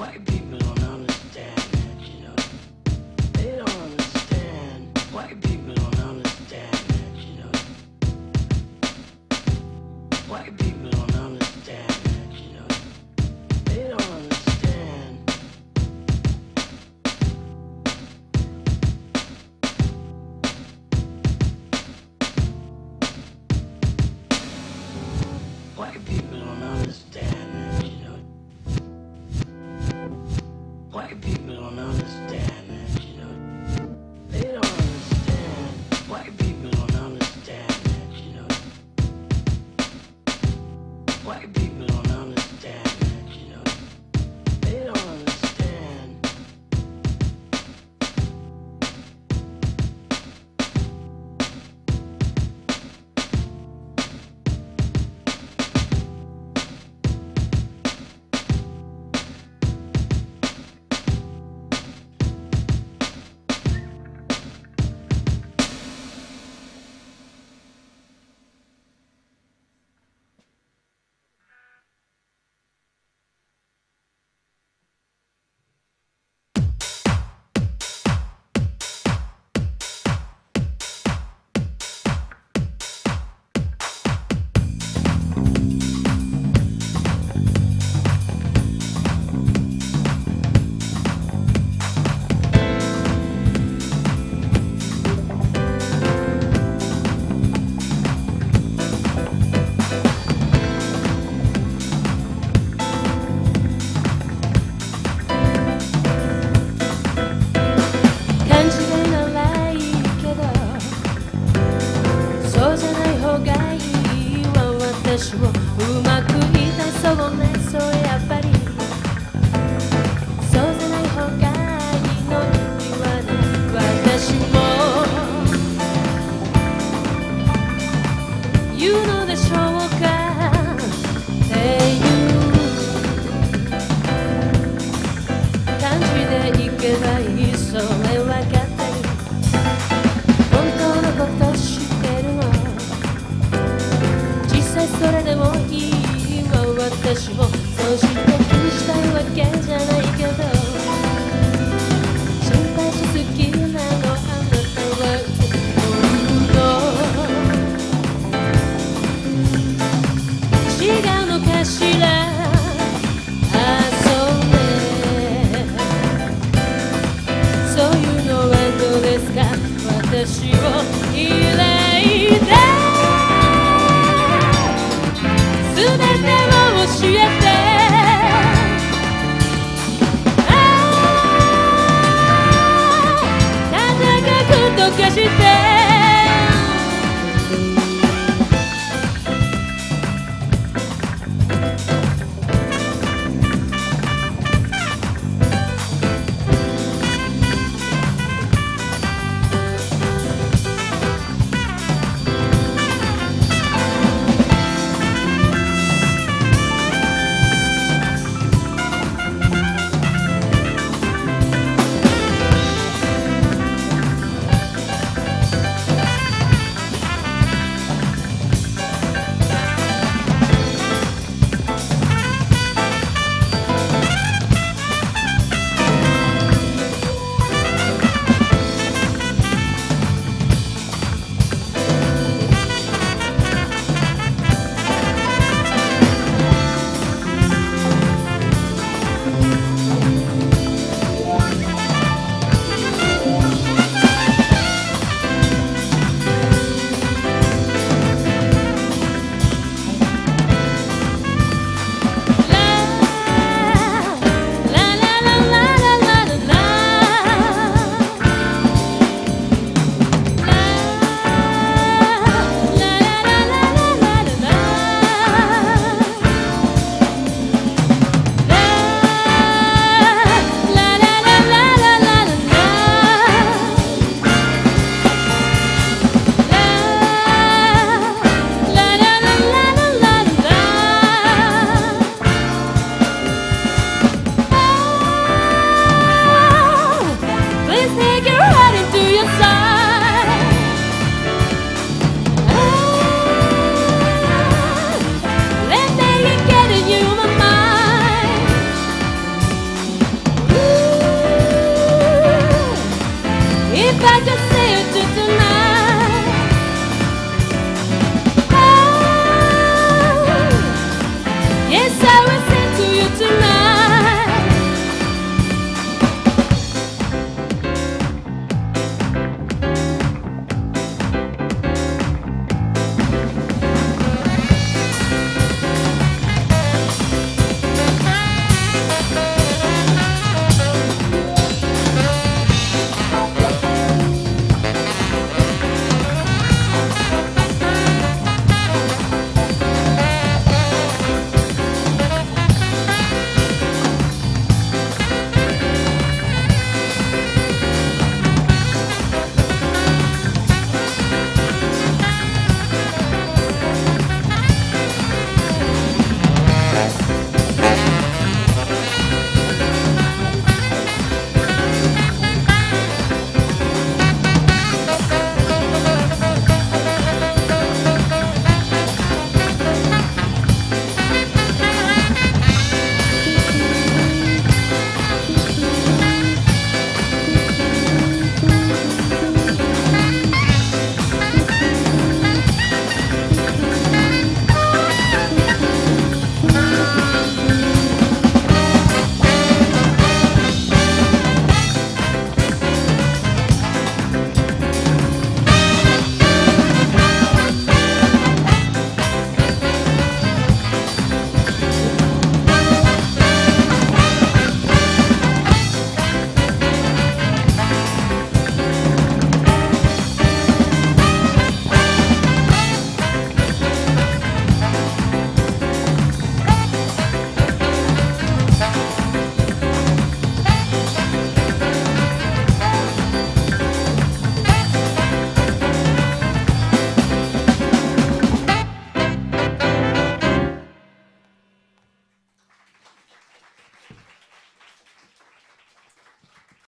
white people People don't understand que a gente.